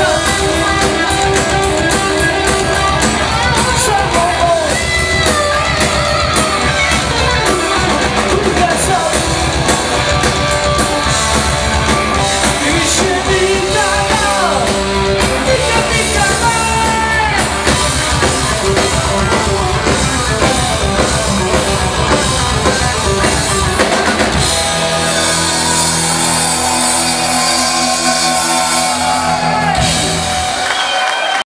sun.